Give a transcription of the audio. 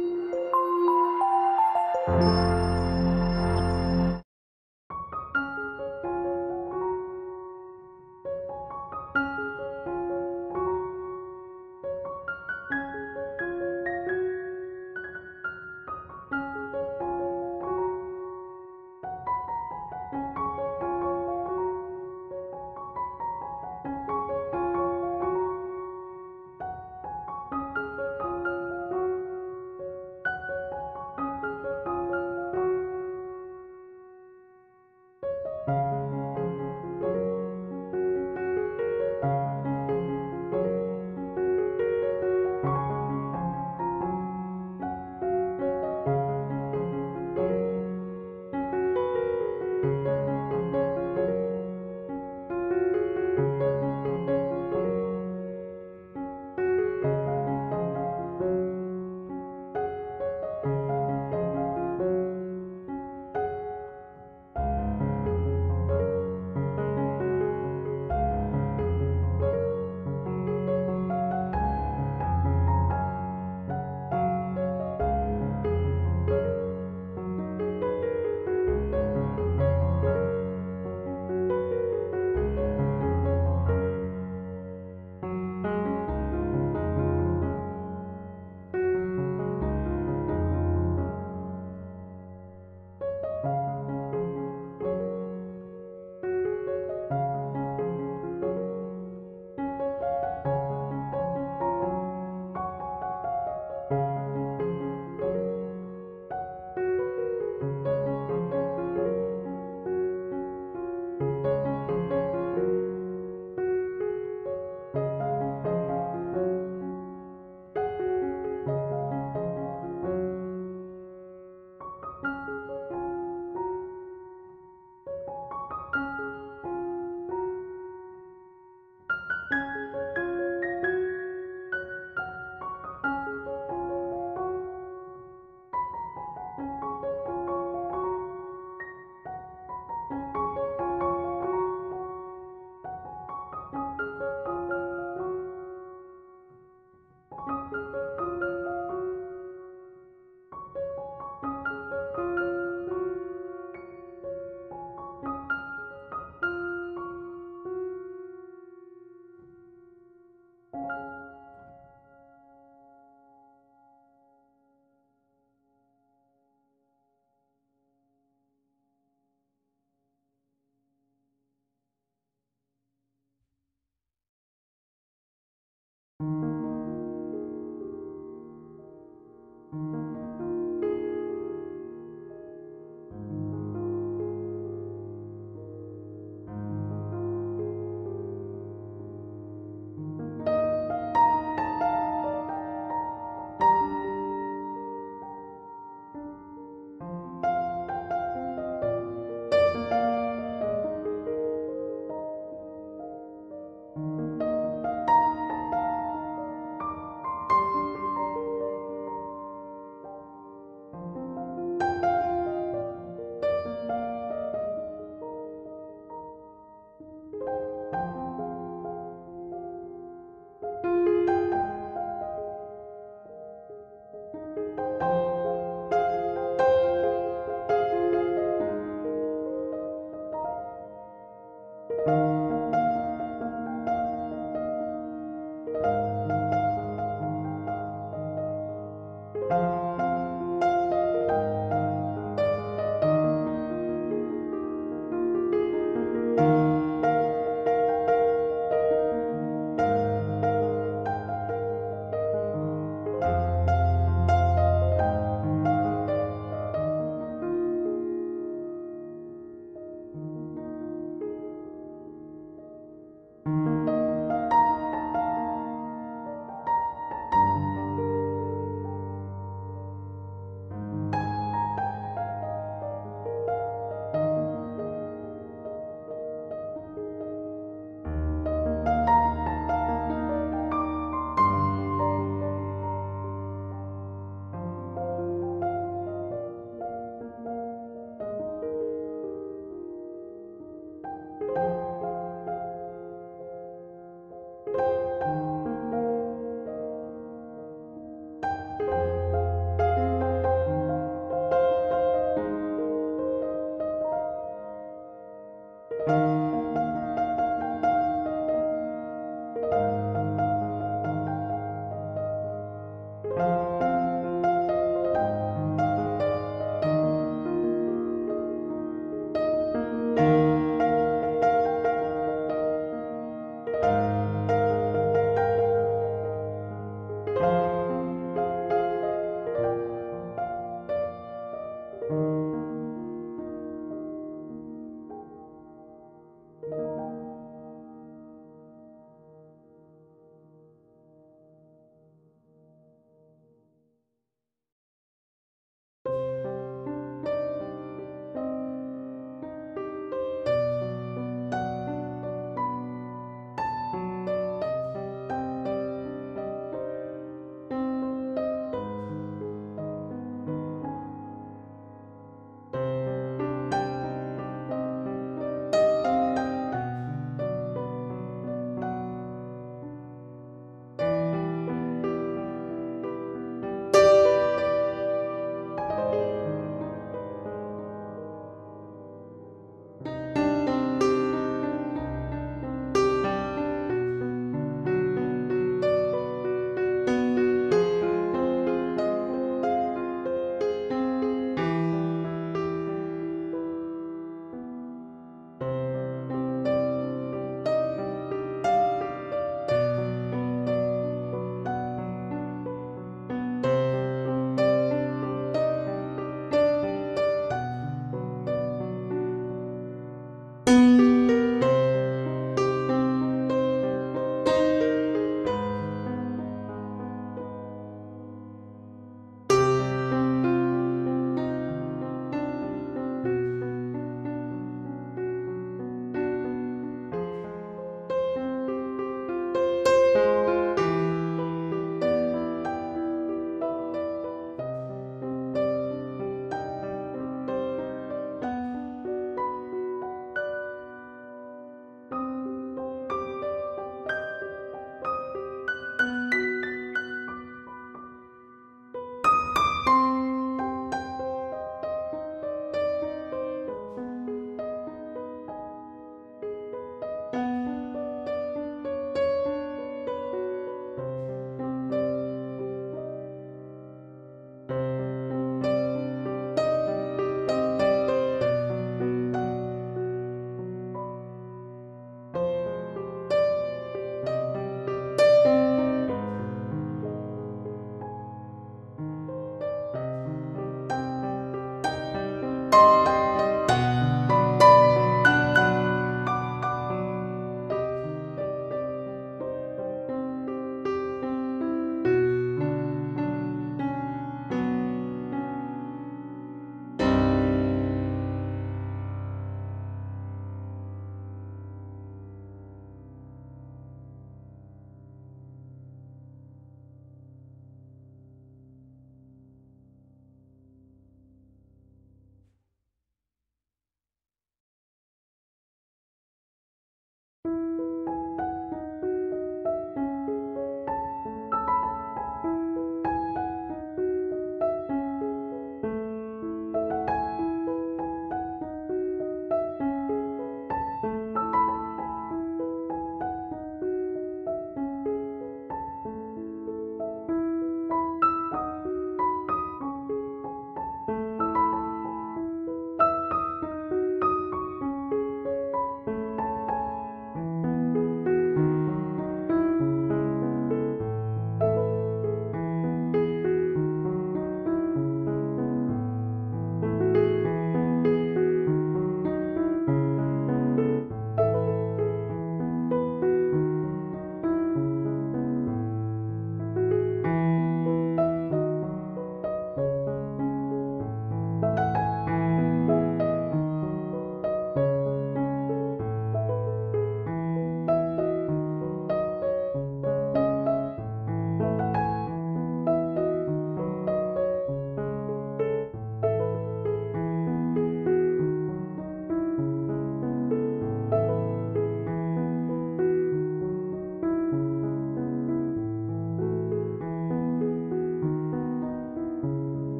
Música